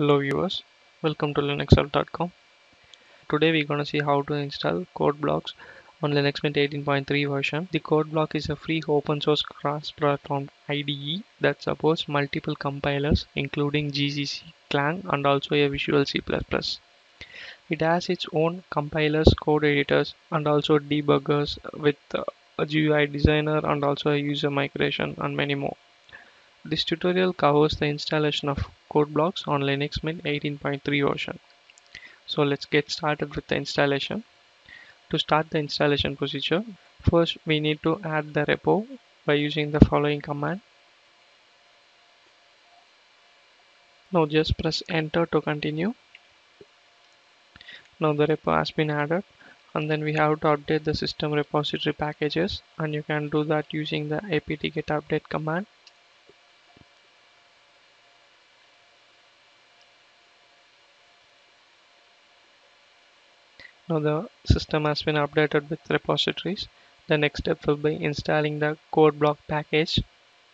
Hello viewers, welcome to linuxhelp.com. Today we're going to see how to install code blocks on Linux Mint 18.3 version. The code block is a free open source cross-platform IDE that supports multiple compilers including GCC, Clang and also a Visual C++. It has its own compilers, code editors and also debuggers with a GUI designer and also a user migration and many more. This tutorial covers the installation of code blocks on Linux Mint 18.3 version. So let's get started with the installation. To start the installation procedure, first we need to add the repo by using the following command. Now just press enter to continue. Now the repo has been added and then we have to update the system repository packages and you can do that using the apt get update command Now the system has been updated with repositories. The next step will be installing the code block package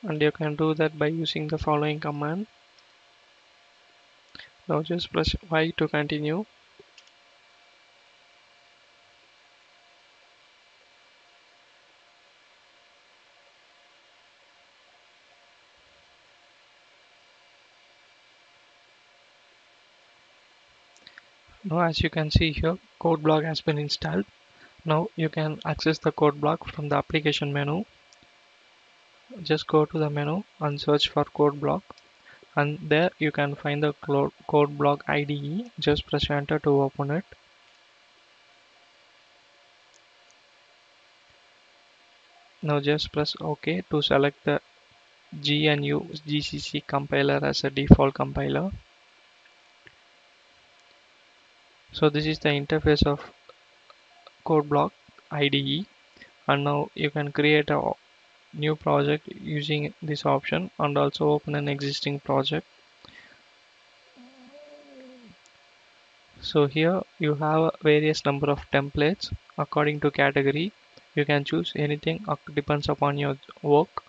and you can do that by using the following command. Now just press Y to continue. Now as you can see here code block has been installed. Now you can access the code block from the application menu. Just go to the menu and search for code block and there you can find the code block IDE. Just press enter to open it. Now just press OK to select the GNU GCC compiler as a default compiler. So this is the interface of code block IDE and now you can create a new project using this option and also open an existing project. So here you have a various number of templates according to category. You can choose anything depends upon your work.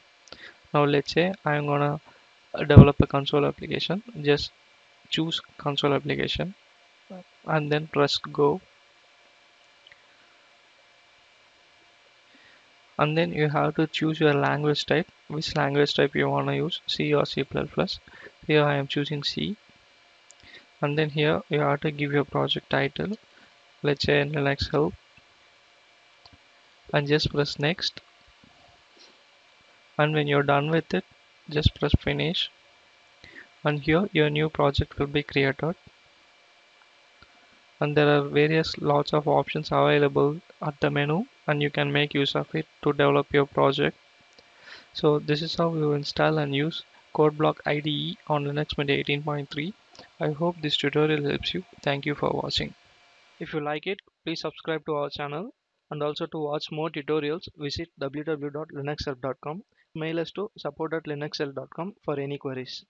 Now let's say I'm gonna develop a console application. Just choose console application and then press go. And then you have to choose your language type. Which language type you want to use? C or C++ here I am choosing C. And then here you have to give your project title. Let's say Linux help. And just press next. And when you're done with it just press finish. And here your new project will be created and there are various lots of options available at the menu and you can make use of it to develop your project. So this is how you install and use CodeBlock IDE on Linux Mint 18.3 I hope this tutorial helps you. Thank you for watching. If you like it please subscribe to our channel and also to watch more tutorials visit www.linuxhelp.com mail us to support for any queries